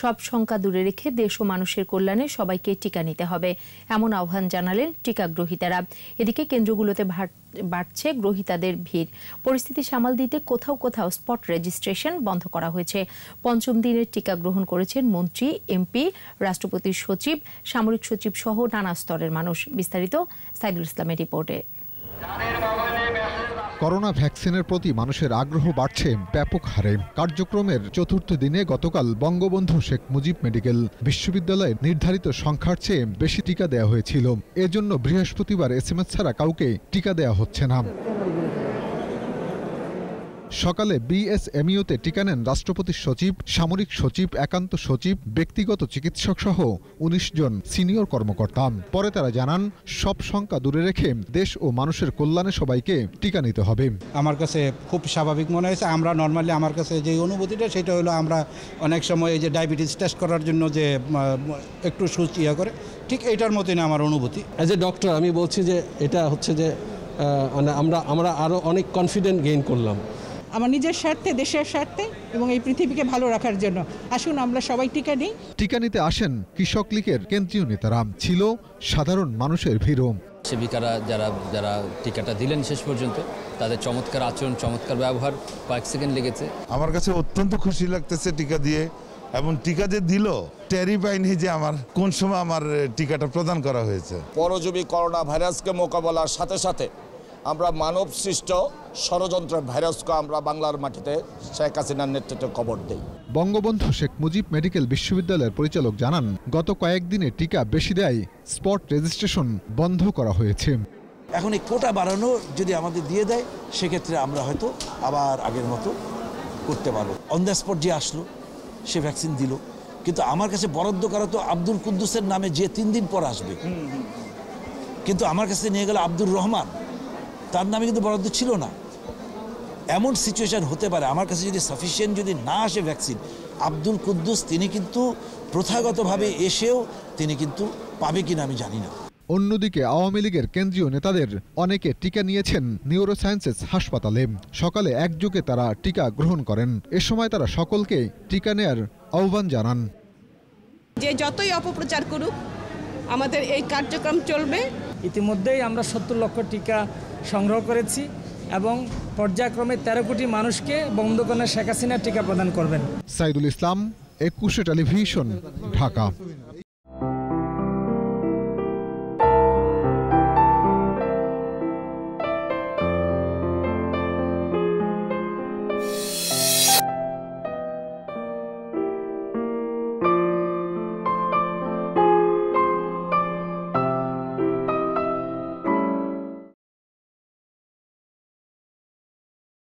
সব শঙ্কা দূরে রেখে দেশ ও মানুষের কল্যাণে সবাইকে টিকা নিতে হবে, এমন আহ্বান জানালেন টিকা গ্রহীতারা। এদিকে কেন্দ্রগুলোতে বাড়ছে গ্রহীতাদের ভিড়। পরিস্থিতি সামাল দিতে কোথাও কোথাও স্পট রেজিস্ট্রেশন বন্ধ করা হয়েছে। পঞ্চম দিনের টিকা গ্রহণ করেছেন মন্ত্রী, এমপি, রাষ্ট্রপতির সচিব, সামরিক সচিব সহ নানা স্তরের মানুষ। বিস্তারিত সাইদুল ইসলামের রিপোর্টে। করোনা ভ্যাকসিনের প্রতি মানুষের আগ্রহ বাড়ছে ব্যাপক হারে। কার্যক্রমের চতুর্থ দিনে গতকাল বঙ্গবন্ধু শেখ মুজিব মেডিকেল বিশ্ববিদ্যালয়ে নির্ধারিত সংখ্যার চেয়ে বেশি টিকা দেওয়া হয়েছিল। এজন্য বৃহস্পতিবার এস ছাড়া কাউকে টিকা দেওয়া হচ্ছে না। সকালে বিএসএমইউতে টিকা নেন রাষ্ট্রপতির সচিব সামরিক সচিব একান্ত সচিব ব্যক্তিগত চিকিৎসক সহ উনিশ জন সিনিয়র কর্মকর্তা। পরে তারা জানান সব সংখ্যা দূরে রেখে দেশ ও মানুষের কল্যাণে সবাইকে টিকা নিতে হবে। আমার কাছে খুব স্বাভাবিক মনে হয়েছে আমরা নর্মালি আমার কাছে যে অনুভূতিটা সেটা হলো আমরা অনেক সময় এই যে ডায়াবেটিস টেস্ট করার জন্য যে একটু সুচ ইয়ে করে ঠিক এইটার মতনই আমার অনুভূতি। অ্যাজ এ ডক্টর আমি বলছি যে এটা হচ্ছে যে মানে আমরা আমরা আরও অনেক কনফিডেন্ট গেইন করলাম। আমার নিজের স্বার্থে দেশের স্বার্থে এবং এই পৃথিবীকে ভালো রাখার জন্য। আসুন আমরা সবাই টিকা নিই। টিকা নিতে আসেন কৃষক লীগের কেন্দ্রীয় নেতারা ছিল সাধারণ মানুষের ভিড়ও। সেবিকারা যারা যারা টিকাটা দিলেন শেষ পর্যন্ত তাদের চমৎকার আচরণ চমৎকার ব্যবহার কয়েক সেকেন্ড লেগেছে। আমার কাছে অত্যন্ত খুশি লাগতেছে টিকা দিয়ে এবং টিকা যে দিল টেরি পাইনি যে আমার কোন সময় আমার টিকাটা প্রদান করা হয়েছে। পরজীবী করোনা ভাইরাসকে মোকাবেলার সাথে সাথে আমরা মানব সৃষ্ট ষড়যন্ত্রের ভাইরাসকে আমরা বাংলার মাটিতে শেখ হাসিনার নেতৃত্বে কবর দিই। বঙ্গবন্ধু শেখ মুজিব মেডিকেল বিশ্ববিদ্যালয়ের পরিচালক জানান গত কয়েকদিনে টিকা বেশি দেয় স্পট রেজিস্ট্রেশন বন্ধ করা হয়েছে। এখন এই কোটা বাড়ানো যদি আমাদের দিয়ে দেয় সেক্ষেত্রে আমরা হয়তো আবার আগের মতো করতে পারব। অন দ্য স্পট যে আসলো সে ভ্যাকসিন দিল। কিন্তু আমার কাছে বরাদ্দ করা তো আব্দুল কুদ্দুসের নামে যে তিন দিন পর আসবে। কিন্তু আমার কাছে নিয়ে গেল আব্দুর রহমান। তার নামে কিন্তু বরাদ্দ ছিল না। এমন সিচুয়েশন হতে পারে আমার কাছে যদি সাফিসিয়েন্ট যদি না আসে ভ্যাকসিন আব্দুল কুদ্দুস তিনি কিন্তু প্রথাগতভাবে এসেও তিনি কিন্তু পাবে কিনা আমি জানি না। অন্যদিকে আওয়ামী লীগের কেন্দ্রীয় নেতাদের অনেকে টিকা নিয়েছেন নিউরোসায়েন্সেস হাসপাতালে। সকালে একযোগে তারা টিকা গ্রহণ করেন। এ সময় তারা সকলকে টিকা নেয়ার আহ্বান জানান। যে যতই অপপ্রচার করুক আমাদের এই কার্যক্রম চলবে। ইতিমধ্যেই আমরা সত্তর লক্ষ টিকা সংগ্রহ করেছি এবং পর্যায়ক্রমে তেরো কোটি মানুষকে বন্ধকনে শেখ হাসিনা টিকা প্রদান করবেন। সাইদুল ইসলাম, একুশে টেলিভিশন, ঢাকা।